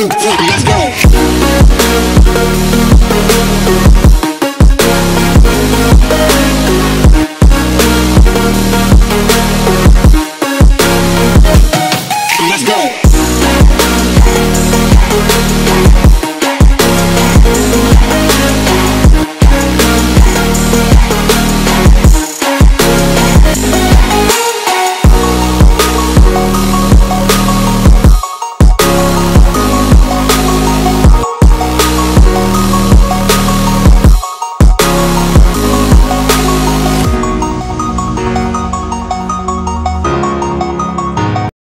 Let's go.